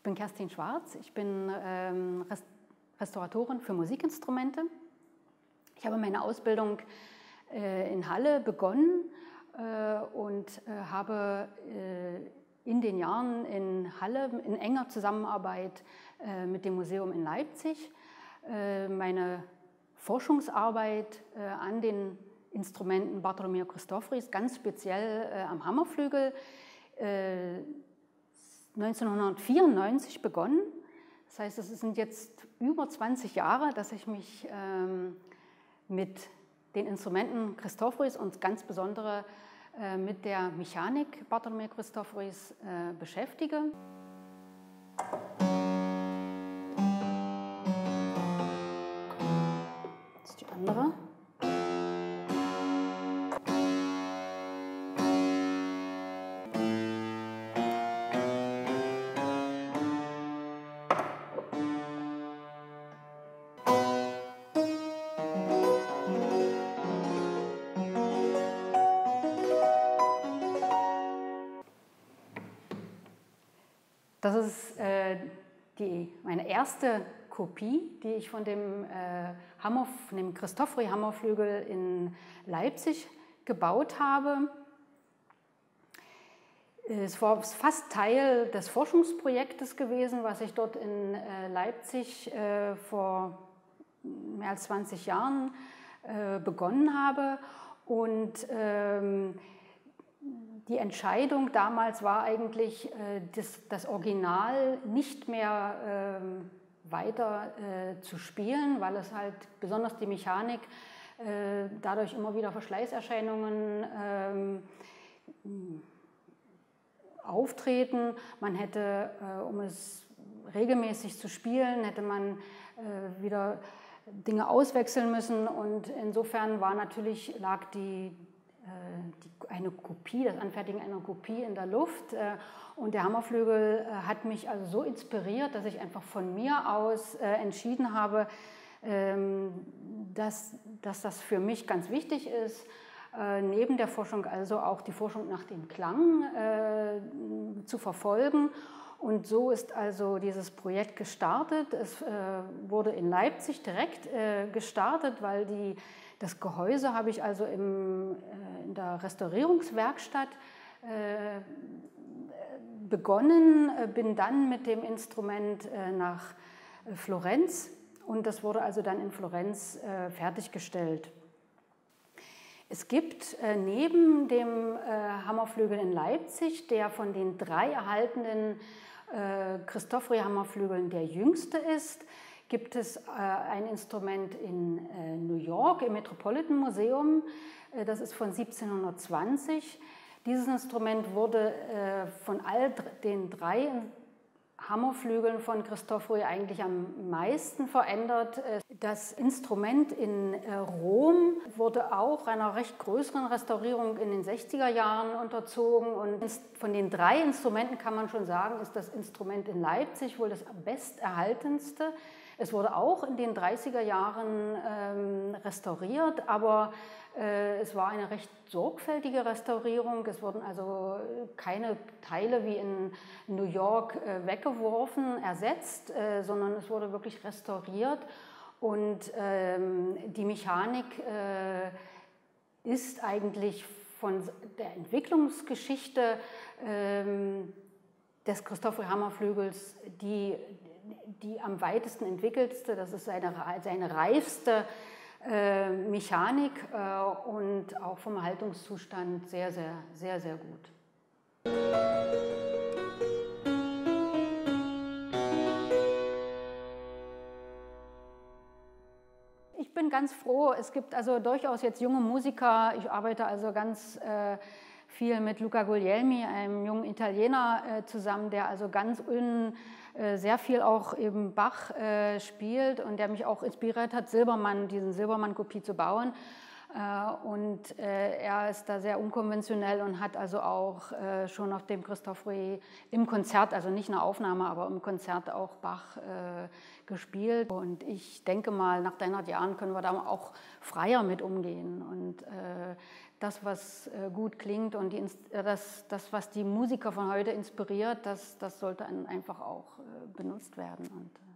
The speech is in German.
Ich bin Kerstin Schwarz, ich bin ähm, Restauratorin für Musikinstrumente. Ich habe meine Ausbildung äh, in Halle begonnen äh, und äh, habe äh, in den Jahren in Halle in enger Zusammenarbeit äh, mit dem Museum in Leipzig äh, meine Forschungsarbeit an den Instrumenten Bartolomeo Christofris, ganz speziell am Hammerflügel, 1994 begonnen. Das heißt, es sind jetzt über 20 Jahre, dass ich mich ähm, mit den Instrumenten Christopheris und ganz besondere äh, mit der Mechanik Bartholomew Christopheris äh, beschäftige. Das ist die andere. Das ist äh, die, meine erste Kopie, die ich von dem, äh, Hammer, von dem Christophori Hammerflügel in Leipzig gebaut habe. Es war fast Teil des Forschungsprojektes gewesen, was ich dort in äh, Leipzig äh, vor mehr als 20 Jahren äh, begonnen habe. Und ähm, die Entscheidung damals war eigentlich, äh, das, das Original nicht mehr ähm, weiter äh, zu spielen, weil es halt besonders die Mechanik äh, dadurch immer wieder Verschleißerscheinungen ähm, auftreten. Man hätte, um es regelmäßig zu spielen, hätte man wieder Dinge auswechseln müssen und insofern war natürlich, lag die, die, eine Kopie, das Anfertigen einer Kopie in der Luft. Äh, und der Hammerflügel äh, hat mich also so inspiriert, dass ich einfach von mir aus äh, entschieden habe, ähm, dass, dass das für mich ganz wichtig ist, neben der Forschung also auch die Forschung nach dem Klang zu verfolgen. Und so ist also dieses Projekt gestartet. Es wurde in Leipzig direkt gestartet, weil die das Gehäuse habe ich also im, äh, in der Restaurierungswerkstatt äh, begonnen, äh, bin dann mit dem Instrument nach Florenz und das wurde also dann in Florenz fertiggestellt. Es gibt neben dem Hammerflügel in Leipzig, der von den drei erhaltenen Christofori-Hammerflügeln der jüngste ist, gibt es äh, ein Instrument in äh, New York im Metropolitan Museum, äh, das ist von 1720. Dieses Instrument wurde von all den drei Hammerflügeln von Cristofori eigentlich am meisten verändert. Das Instrument in Rom wurde auch einer recht größeren Restaurierung in den 60er Jahren unterzogen. Und von den drei Instrumenten kann man schon sagen, ist das Instrument in Leipzig wohl das besterhaltenste. Es wurde auch in den 30er Jahren ähm, restauriert, aber äh, es war eine recht sorgfältige Restaurierung. Es wurden also keine Teile wie in New York äh, weggeworfen, ersetzt, äh, sondern es wurde wirklich restauriert. Und ähm, die Mechanik äh, ist eigentlich von der Entwicklungsgeschichte ähm, des Christopher Hammerflügels die die am weitesten entwickelste, das ist seine, seine reifste äh, Mechanik äh, und auch vom Haltungszustand sehr, sehr, sehr, sehr gut. Ich bin ganz froh, es gibt also durchaus jetzt junge Musiker, ich arbeite also ganz äh, viel mit Luca Guglielmi, einem jungen Italiener, äh, zusammen, der also ganz un, äh, sehr viel auch eben Bach äh, spielt und der mich auch inspiriert hat, Silbermann, diesen Silbermann-Kopie zu bauen. Und er ist da sehr unkonventionell und hat also auch schon auf dem Christoph Rouet im Konzert, also nicht eine Aufnahme, aber im Konzert auch Bach gespielt. Und ich denke mal, nach 300 Jahren können wir da auch freier mit umgehen. Und das, was äh, gut klingt und die, das, das, was die Musiker von heute inspiriert, das, das sollte einfach auch benutzt werden. Und,